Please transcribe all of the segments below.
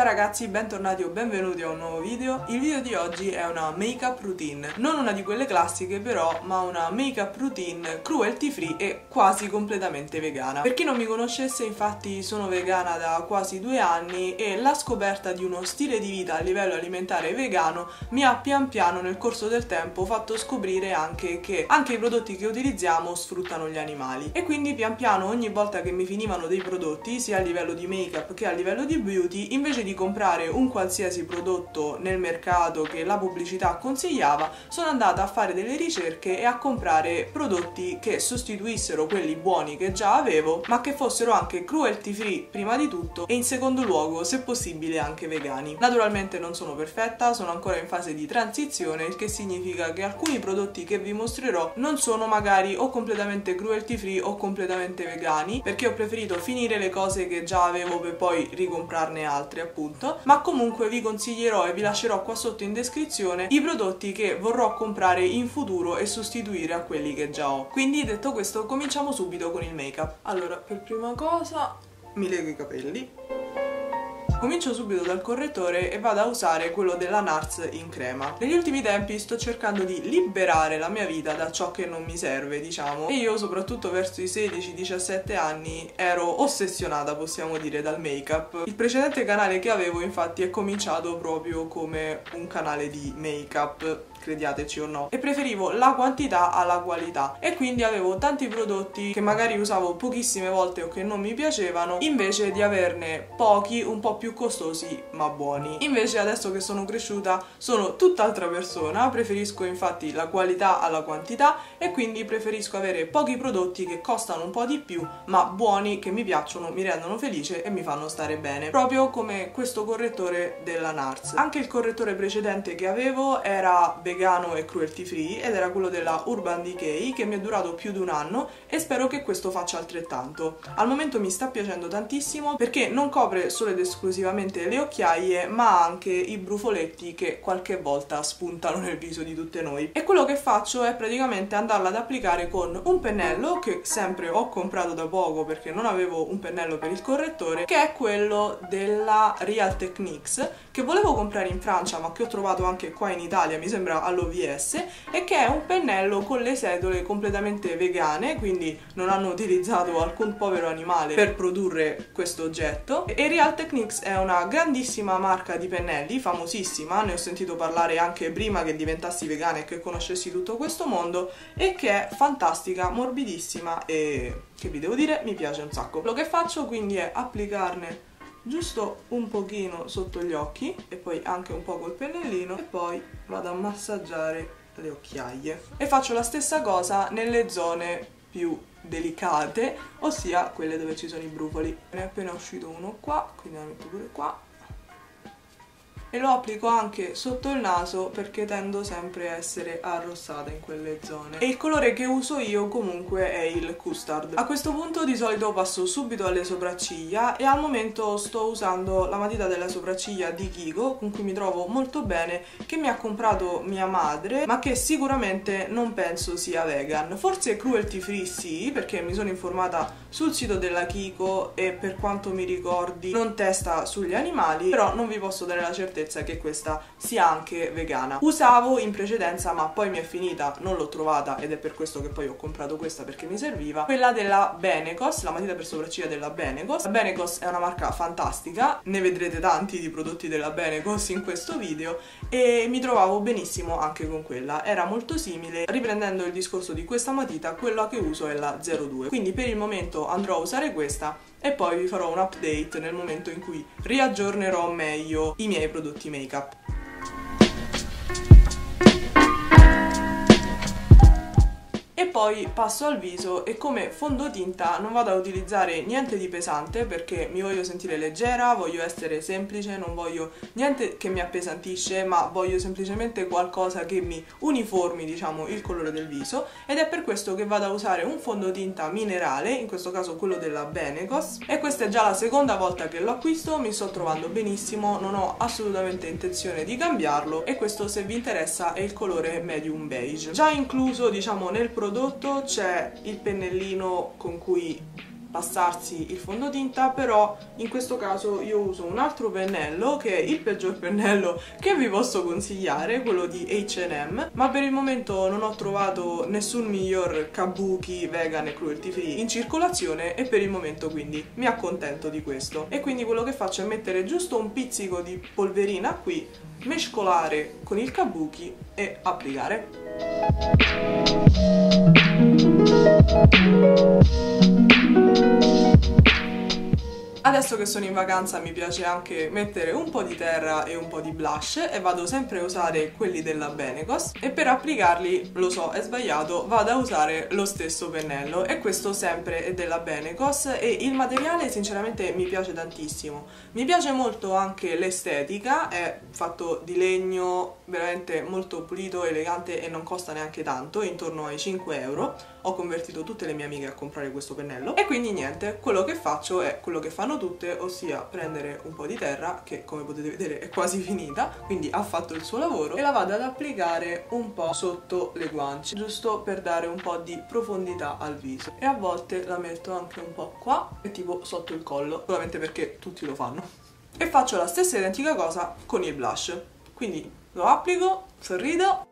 Ciao ragazzi, bentornati o benvenuti a un nuovo video. Il video di oggi è una make-up routine, non una di quelle classiche però, ma una make-up routine cruelty free e quasi completamente vegana. Per chi non mi conoscesse, infatti sono vegana da quasi due anni e la scoperta di uno stile di vita a livello alimentare vegano mi ha pian piano nel corso del tempo fatto scoprire anche che anche i prodotti che utilizziamo sfruttano gli animali. E quindi pian piano ogni volta che mi finivano dei prodotti, sia a livello di make-up che a livello di beauty, invece invece di comprare un qualsiasi prodotto nel mercato che la pubblicità consigliava, sono andata a fare delle ricerche e a comprare prodotti che sostituissero quelli buoni che già avevo, ma che fossero anche cruelty free prima di tutto e in secondo luogo, se possibile, anche vegani. Naturalmente non sono perfetta, sono ancora in fase di transizione, il che significa che alcuni prodotti che vi mostrerò non sono magari o completamente cruelty free o completamente vegani, perché ho preferito finire le cose che già avevo per poi ricomprarne altre appunto ma comunque vi consiglierò e vi lascerò qua sotto in descrizione i prodotti che vorrò comprare in futuro e sostituire a quelli che già ho. Quindi detto questo cominciamo subito con il make up allora per prima cosa mi lego i capelli Comincio subito dal correttore e vado a usare quello della NARS in crema. Negli ultimi tempi sto cercando di liberare la mia vita da ciò che non mi serve, diciamo, e io soprattutto verso i 16-17 anni ero ossessionata, possiamo dire, dal make-up. Il precedente canale che avevo infatti è cominciato proprio come un canale di make-up crediateci o no. E preferivo la quantità alla qualità. E quindi avevo tanti prodotti che magari usavo pochissime volte o che non mi piacevano invece di averne pochi un po' più costosi ma buoni. Invece adesso che sono cresciuta sono tutt'altra persona. Preferisco infatti la qualità alla quantità e quindi preferisco avere pochi prodotti che costano un po' di più ma buoni che mi piacciono mi rendono felice e mi fanno stare bene. Proprio come questo correttore della NARS anche il correttore precedente che avevo era vegano e cruelty free ed era quello della Urban Decay che mi è durato più di un anno e spero che questo faccia altrettanto. Al momento mi sta piacendo tantissimo perché non copre solo ed esclusivamente le occhiaie ma anche i brufoletti che qualche volta spuntano nel viso di tutte noi. E quello che faccio è praticamente andarla ad applicare con un pennello che sempre ho comprato da poco perché non avevo un pennello per il correttore che è quello della Real Techniques che volevo comprare in Francia ma che ho trovato anche qua in Italia mi sembra all'OVS e che è un pennello con le setole completamente vegane quindi non hanno utilizzato alcun povero animale per produrre questo oggetto. E Real Techniques è una grandissima marca di pennelli famosissima ne ho sentito parlare anche prima che diventassi vegana e che conoscessi tutto questo mondo e che è fantastica, morbidissima e che vi devo dire mi piace un sacco. Quello che faccio quindi è applicarne giusto un pochino sotto gli occhi e poi anche un po' col pennellino e poi vado a massaggiare le occhiaie. E faccio la stessa cosa nelle zone più delicate ossia quelle dove ci sono i brufoli. Ne è appena uscito uno qua quindi la metto pure qua e lo applico anche sotto il naso perché tendo sempre a essere arrossata in quelle zone. E il colore che uso io comunque è il custard. A questo punto di solito passo subito alle sopracciglia e al momento sto usando la matita delle sopracciglia di Kiko con cui mi trovo molto bene che mi ha comprato mia madre ma che sicuramente non penso sia vegan. Forse cruelty free sì perché mi sono informata sul sito della Kiko e per quanto mi ricordi non testa sugli animali però non vi posso dare la certezza certezza che questa sia anche vegana. Usavo in precedenza, ma poi mi è finita, non l'ho trovata ed è per questo che poi ho comprato questa perché mi serviva, quella della Benecos, la matita per sopracciglia della Benecos. La Benecos è una marca fantastica, ne vedrete tanti di prodotti della Benecos in questo video e mi trovavo benissimo anche con quella. Era molto simile, riprendendo il discorso di questa matita, quella che uso è la 02. Quindi per il momento andrò a usare questa e poi vi farò un update nel momento in cui riaggiornerò meglio i miei prodotti make poi passo al viso e come fondotinta non vado a utilizzare niente di pesante perché mi voglio sentire leggera, voglio essere semplice, non voglio niente che mi appesantisce ma voglio semplicemente qualcosa che mi uniformi diciamo il colore del viso ed è per questo che vado a usare un fondotinta minerale, in questo caso quello della Benecos e questa è già la seconda volta che lo acquisto, mi sto trovando benissimo, non ho assolutamente intenzione di cambiarlo e questo se vi interessa è il colore medium beige. Già incluso diciamo nel prodotto c'è il pennellino con cui passarsi il fondotinta però in questo caso io uso un altro pennello che è il peggior pennello che vi posso consigliare quello di H&M ma per il momento non ho trovato nessun miglior kabuki vegan e cruelty free in circolazione e per il momento quindi mi accontento di questo. E quindi quello che faccio è mettere giusto un pizzico di polverina qui mescolare con il kabuki e applicare thank you Adesso che sono in vacanza mi piace anche mettere un po' di terra e un po' di blush e vado sempre a usare quelli della Benecos e per applicarli, lo so è sbagliato, vado a usare lo stesso pennello e questo sempre è della Benecos e il materiale sinceramente mi piace tantissimo. Mi piace molto anche l'estetica, è fatto di legno veramente molto pulito, elegante e non costa neanche tanto, intorno ai 5 euro. Ho convertito tutte le mie amiche a comprare questo pennello e quindi niente, quello che faccio è quello che fanno tutte, ossia prendere un po' di terra, che come potete vedere è quasi finita, quindi ha fatto il suo lavoro, e la vado ad applicare un po' sotto le guance, giusto per dare un po' di profondità al viso. E a volte la metto anche un po' qua e tipo sotto il collo, solamente perché tutti lo fanno. E faccio la stessa identica cosa con il blush. Quindi lo applico, sorrido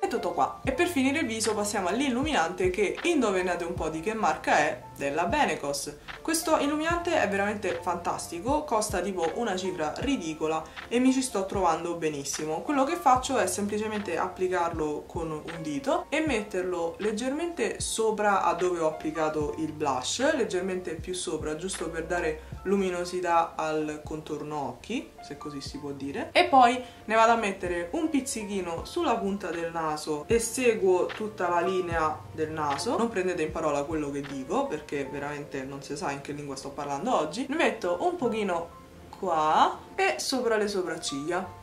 e tutto qua. E per finire il viso passiamo all'illuminante che indovinate un po' di che marca è della Benecos. Questo illuminante è veramente fantastico, costa tipo una cifra ridicola e mi ci sto trovando benissimo. Quello che faccio è semplicemente applicarlo con un dito e metterlo leggermente sopra a dove ho applicato il blush, leggermente più sopra, giusto per dare luminosità al contorno occhi, se così si può dire. E poi ne vado a mettere un pizzichino sulla punta del naso e seguo tutta la linea del naso. Non prendete in parola quello che dico perché perché veramente non si sa in che lingua sto parlando oggi, ne metto un pochino qua e sopra le sopracciglia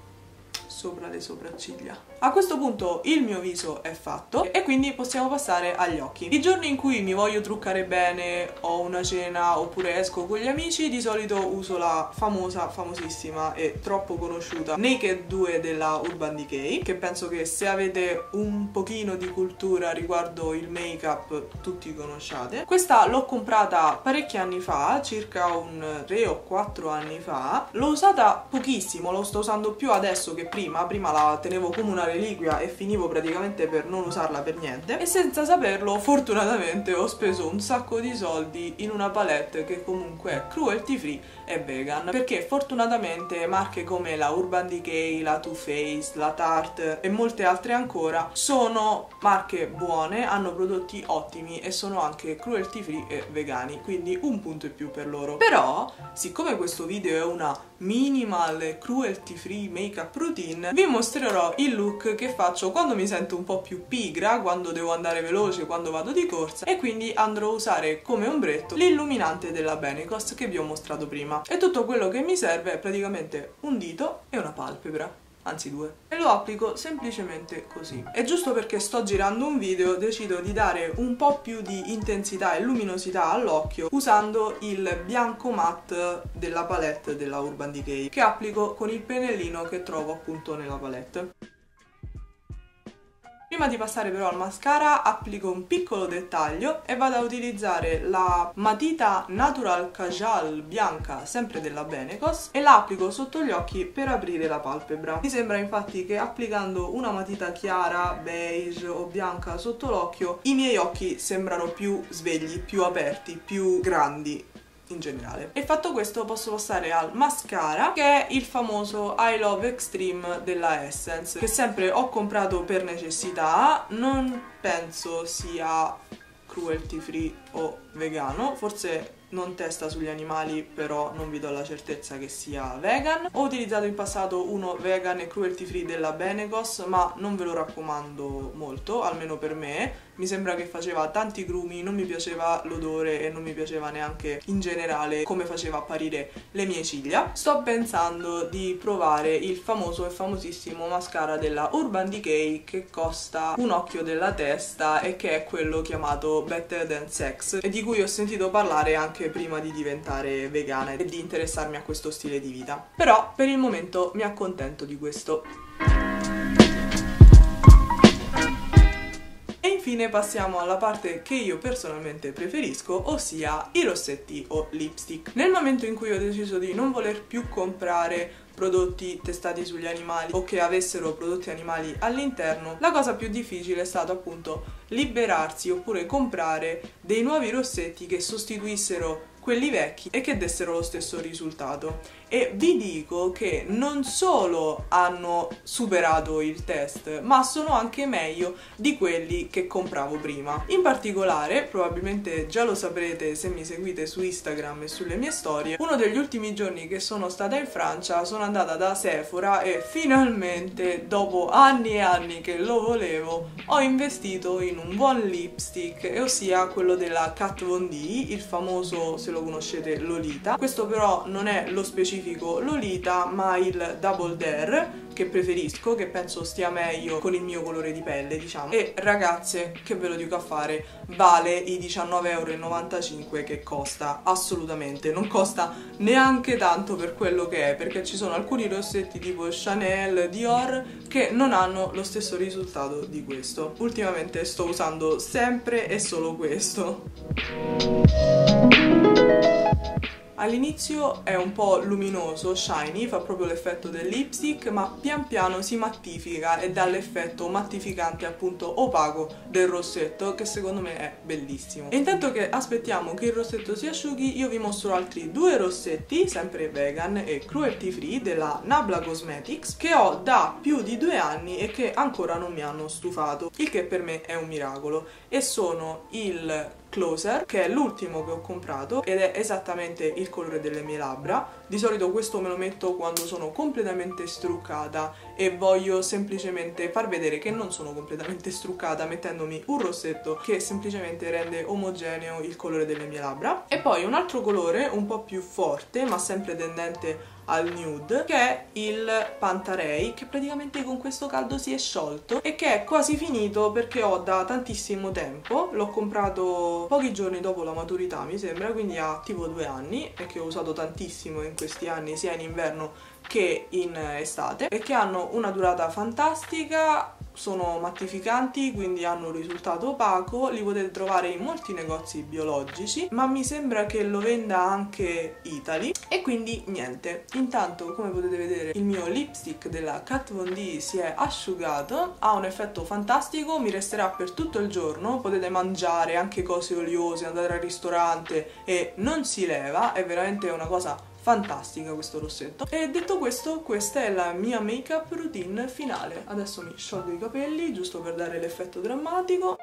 sopra le sopracciglia. A questo punto il mio viso è fatto e quindi possiamo passare agli occhi. I giorni in cui mi voglio truccare bene, ho una cena oppure esco con gli amici, di solito uso la famosa, famosissima e troppo conosciuta Naked 2 della Urban Decay, che penso che se avete un pochino di cultura riguardo il make-up tutti conosciate. Questa l'ho comprata parecchi anni fa, circa un 3 o 4 anni fa. L'ho usata pochissimo, lo sto usando più adesso che prima, prima la tenevo come una reliquia e finivo praticamente per non usarla per niente. E senza saperlo fortunatamente ho speso un sacco di soldi in una palette che comunque è cruelty free e vegan perché fortunatamente marche come la Urban Decay, la Too Faced, la Tarte e molte altre ancora sono marche buone, hanno prodotti ottimi e sono anche cruelty free e vegani quindi un punto in più per loro. Però siccome questo video è una minimal cruelty free makeup routine vi mostrerò il look che faccio quando mi sento un po' più pigra quando devo andare veloce quando vado di corsa e quindi andrò a usare come ombretto l'illuminante della Benecos che vi ho mostrato prima e tutto quello che mi serve è praticamente un dito e una palpebra anzi due, e lo applico semplicemente così. E giusto perché sto girando un video decido di dare un po' più di intensità e luminosità all'occhio usando il bianco matte della palette della Urban Decay che applico con il pennellino che trovo appunto nella palette. Prima di passare però al mascara applico un piccolo dettaglio e vado a utilizzare la matita Natural Kajal bianca, sempre della Benecos, e la applico sotto gli occhi per aprire la palpebra. Mi sembra infatti che applicando una matita chiara, beige o bianca sotto l'occhio, i miei occhi sembrano più svegli, più aperti, più grandi in generale. E fatto questo posso passare al mascara che è il famoso I Love Extreme della Essence che sempre ho comprato per necessità, non penso sia cruelty free o vegano, forse non testa sugli animali però non vi do la certezza che sia vegan. Ho utilizzato in passato uno vegan e cruelty free della Benegos ma non ve lo raccomando molto almeno per me mi sembra che faceva tanti grumi, non mi piaceva l'odore e non mi piaceva neanche in generale come faceva apparire le mie ciglia. Sto pensando di provare il famoso e famosissimo mascara della Urban Decay che costa un occhio della testa e che è quello chiamato Better Than Sex e di cui ho sentito parlare anche prima di diventare vegana e di interessarmi a questo stile di vita. Però per il momento mi accontento di questo. Infine passiamo alla parte che io personalmente preferisco, ossia i rossetti o lipstick. Nel momento in cui ho deciso di non voler più comprare prodotti testati sugli animali o che avessero prodotti animali all'interno, la cosa più difficile è stato appunto liberarsi oppure comprare dei nuovi rossetti che sostituissero quelli vecchi e che dessero lo stesso risultato. E vi dico che non solo hanno superato il test, ma sono anche meglio di quelli che compravo prima. In particolare, probabilmente già lo saprete se mi seguite su Instagram e sulle mie storie, uno degli ultimi giorni che sono stata in Francia sono andata da Sephora e finalmente, dopo anni e anni che lo volevo, ho investito in un buon lipstick, ossia quello della Kat Von D, il famoso, se lo conoscete, Lolita. Questo però non è lo specifico Lolita, ma il Double Dare che preferisco, che penso stia meglio con il mio colore di pelle, diciamo. E ragazze, che ve lo dico a fare, vale i 19,95€ che costa, assolutamente. Non costa neanche tanto per quello che è, perché ci sono alcuni rossetti tipo Chanel, Dior, che non hanno lo stesso risultato di questo. Ultimamente sto usando sempre e solo questo. All'inizio è un po' luminoso, shiny, fa proprio l'effetto del lipstick, ma pian piano si mattifica e dà l'effetto mattificante appunto opaco del rossetto che secondo me è bellissimo. E intanto che aspettiamo che il rossetto si asciughi, io vi mostro altri due rossetti, sempre vegan e cruelty free, della Nabla Cosmetics, che ho da più di due anni e che ancora non mi hanno stufato, il che per me è un miracolo. E sono il Closer, che è l'ultimo che ho comprato ed è esattamente il colore delle mie labbra. Di solito questo me lo metto quando sono completamente struccata e voglio semplicemente far vedere che non sono completamente struccata mettendomi un rossetto che semplicemente rende omogeneo il colore delle mie labbra. E poi un altro colore un po' più forte ma sempre tendente al nude che è il Pantarei che praticamente con questo caldo si è sciolto e che è quasi finito perché ho da tantissimo tempo. L'ho comprato pochi giorni dopo la maturità mi sembra quindi ha tipo due anni e che ho usato tantissimo in questi anni sia in inverno che in estate e che hanno una durata fantastica sono mattificanti quindi hanno un risultato opaco li potete trovare in molti negozi biologici ma mi sembra che lo venda anche Italy. E quindi niente. Intanto come potete vedere il mio lipstick della Kat Von D si è asciugato ha un effetto fantastico mi resterà per tutto il giorno potete mangiare anche cose oliose andare al ristorante e non si leva è veramente una cosa fantastica questo rossetto. E detto questo questa è la mia make up routine finale. Adesso mi sciolgo i capelli giusto per dare l'effetto drammatico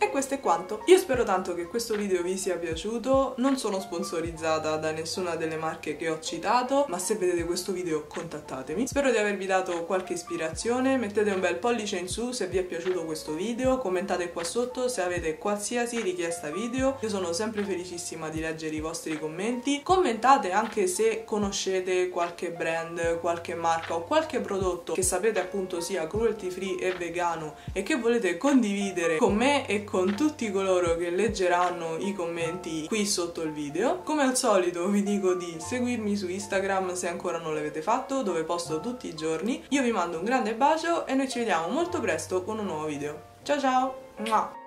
e questo è quanto. Io spero tanto che questo video vi sia piaciuto, non sono sponsorizzata da nessuna delle marche che ho citato, ma se vedete questo video contattatemi. Spero di avervi dato qualche ispirazione, mettete un bel pollice in su se vi è piaciuto questo video, commentate qua sotto se avete qualsiasi richiesta video, io sono sempre felicissima di leggere i vostri commenti, commentate anche se conoscete qualche brand, qualche marca o qualche prodotto che sapete appunto sia cruelty free e vegano e che volete condividere con me e con con tutti coloro che leggeranno i commenti qui sotto il video. Come al solito vi dico di seguirmi su Instagram se ancora non l'avete fatto, dove posto tutti i giorni. Io vi mando un grande bacio e noi ci vediamo molto presto con un nuovo video. Ciao ciao!